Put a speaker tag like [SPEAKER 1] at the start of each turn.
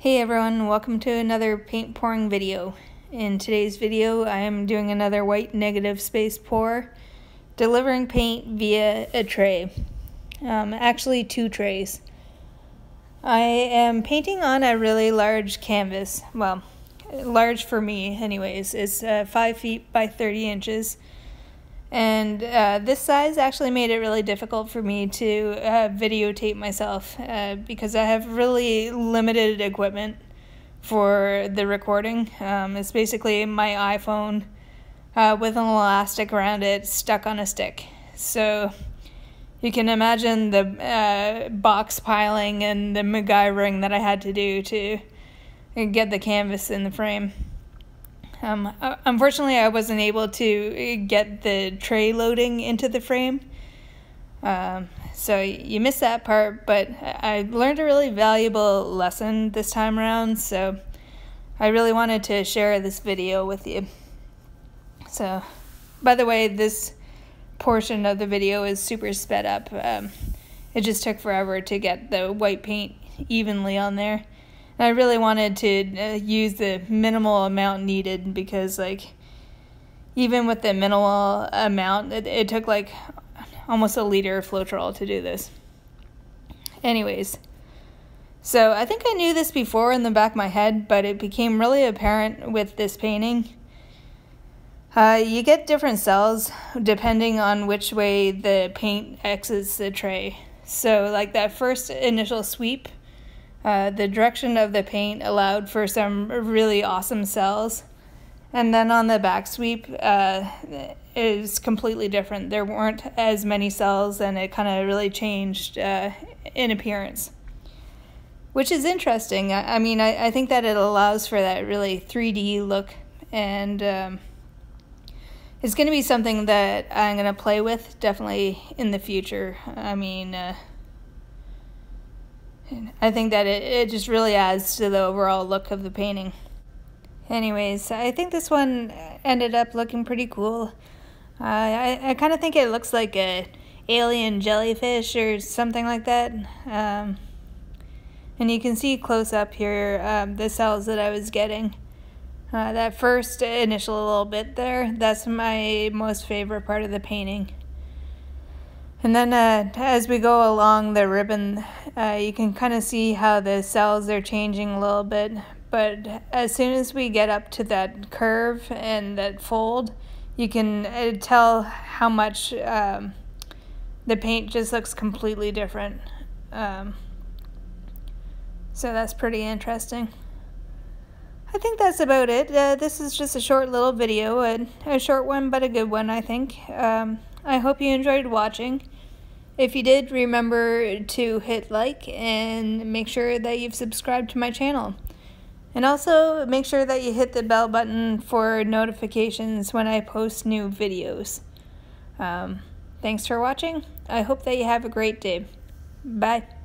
[SPEAKER 1] Hey everyone, welcome to another paint pouring video. In today's video, I am doing another white negative space pour, delivering paint via a tray. Um, actually, two trays. I am painting on a really large canvas. Well, large for me, anyways. It's uh, 5 feet by 30 inches. And uh, this size actually made it really difficult for me to uh, videotape myself uh, because I have really limited equipment for the recording. Um, it's basically my iPhone uh, with an elastic around it stuck on a stick. So you can imagine the uh, box piling and the MacGyvering that I had to do to get the canvas in the frame. Um, uh, unfortunately, I wasn't able to get the tray loading into the frame. Um, so you missed that part, but I learned a really valuable lesson this time around, so I really wanted to share this video with you. So, by the way, this portion of the video is super sped up. Um, it just took forever to get the white paint evenly on there. I really wanted to uh, use the minimal amount needed because, like, even with the minimal amount, it, it took like almost a liter of Floetrol to do this. Anyways, so I think I knew this before in the back of my head, but it became really apparent with this painting. Uh, you get different cells depending on which way the paint exits the tray. So, like that first initial sweep, uh, the direction of the paint allowed for some really awesome cells. And then on the back sweep uh, is completely different. There weren't as many cells and it kind of really changed uh, in appearance. Which is interesting. I, mean, I, I, think that it allows for that really 3D look and um, it's going to be something that I'm going to play with definitely in the future. I mean, uh, I think that it, it just really adds to the overall look of the painting. Anyways, I think this one ended up looking pretty cool. Uh, I, I kind of think it looks like a alien jellyfish or something like that. Um, and you can see close up here um, the cells that I was getting. Uh, that first initial little bit there, that's my most favorite part of the painting. And then uh, as we go along the ribbon, uh, you can kind of see how the cells are changing a little bit. But as soon as we get up to that curve and that fold, you can uh, tell how much um, the paint just looks completely different. Um, so that's pretty interesting. I think that's about it. Uh, this is just a short little video, a, a, short one, but a good one, I think. Um, I hope you enjoyed watching. If you did, remember to hit like and make sure that you've subscribed to my channel. And also make sure that you hit the bell button for notifications when I post new videos. Um, thanks for watching. I hope that you have a great day. Bye.